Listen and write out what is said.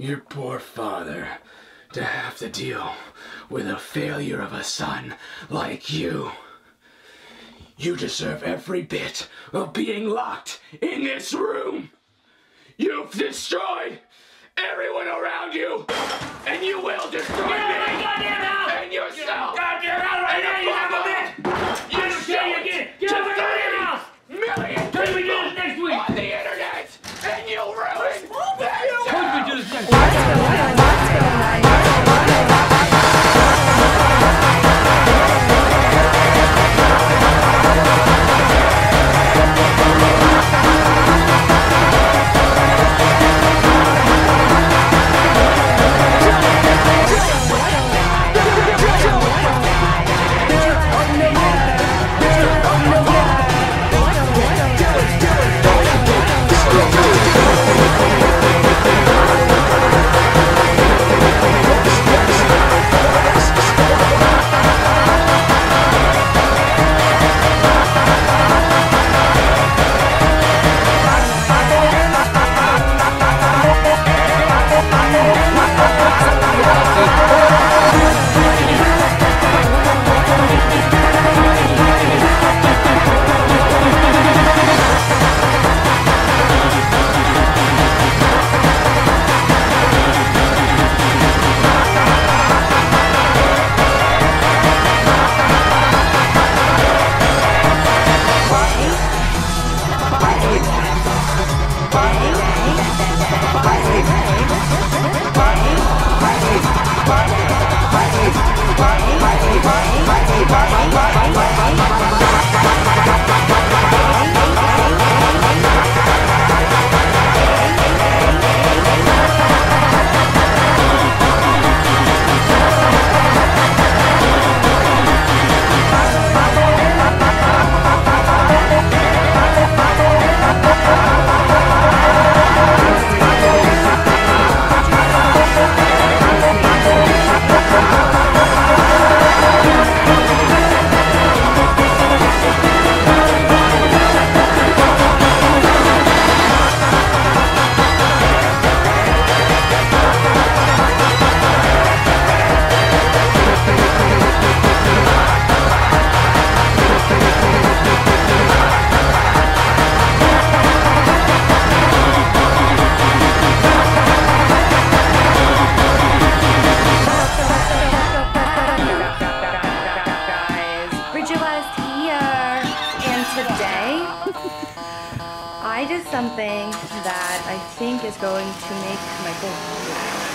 Your poor father to have to deal with a failure of a son like you. You deserve every bit of being locked in this room. You've destroyed everyone around you, and you will destroy me and yourself. Goddamn out right guys. Today, I did something that I think is going to make my Michael